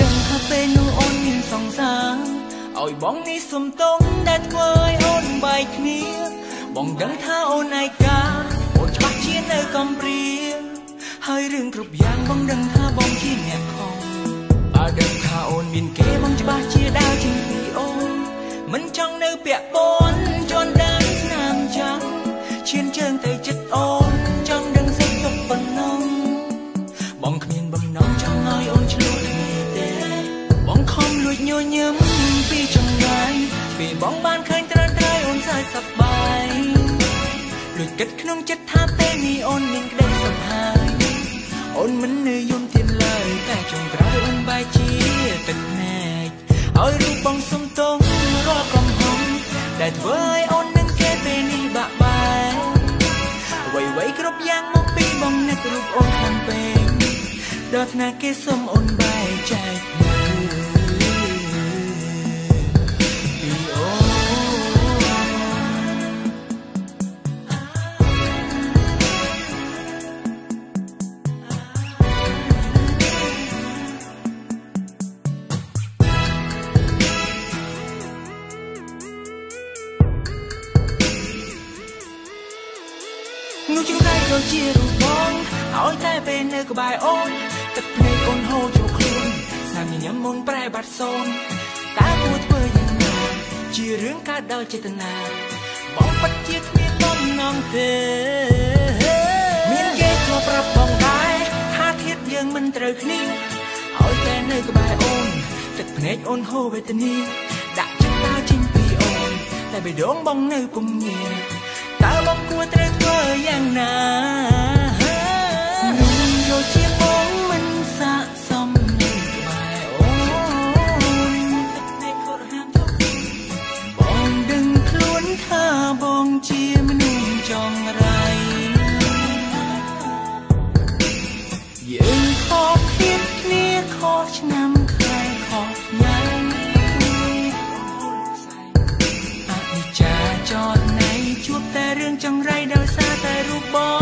ដឹងថាពេលនោះអូនមានសង្សារឲ្យបងនេះសំតងដែលធ្វើឲ្យអូនបែកគ្នា បងដឹងថាអូនឯកាអូនច្បាស់ជានៅកំព្រាហើយរឿងគ្រប់យ៉ាងបងដឹងថាបងជាអ្នកខំអើដឹងថាអូនមានគេបងច្បាស់ជាដាវជាពីអូនមិនចង់នៅពាក់ព័ន្ធ ញញឹមពីចង្ងាយពេលបងបានឃើញត្រើតត្រៃអូនសើចសប្បាយលួចគិតក្នុងចិត្តថាពេលនេះអូនមានក្តីសុខហើយអូនមិននៅយំទៀតឡើយតែចុងក្រោយអូនបែកជាទឹកភ្នែកឲ្យរូបបងសុំទងរាល់កំហុសដែលធ្វើឲ្យអូននឹងគេពេលនេះបាក់បែកអ្វីអ្វីគ្រប់យ៉ាងមកពីបងនឹករូបអូនខ្លាំងពេកដល់ថ្នាក់គេសុំអូនបែកចែកនៅ ជាងតែក៏ជារូបបងឲ្យតែពេលនៅក្បែរអូនទឹកភ្នែកអូនហូរចូលខ្លួនស្នាមញញឹមមុនប្រែបាត់សូនតើគួរធ្វើយ៉ាងណាជារឿងកើតដោយចេតនាបងពិតជាគ្មានបំណងទេមានគេធ្លាប់ប្រាប់បងដែរថាធៀបយើងមិនត្រូវគ្នាឲ្យតែនៅក្បែរអូនទឹកភ្នែកអូនហូរវេទនាដាក់ចិត្តដើរចេញពីអូនតែបេះដូងបងនៅពុំញៀនតើបង គួរត្រូវធ្វើយ៉ាងណានឹងយកជាបងមិនស័កសមនឹងក្បែរអូនទឹកភ្នែកខត់ហាមចុះបងដឹងខ្លួនថាបងជាមនុស្សចង់រៃយើងខកគ្នាគ្នាខុសឆ្នាំខែខុសថ្ងៃអនិច្ចាចតណៃ ជួបតែរឿងចង្រៃដោយសារតែរូបបង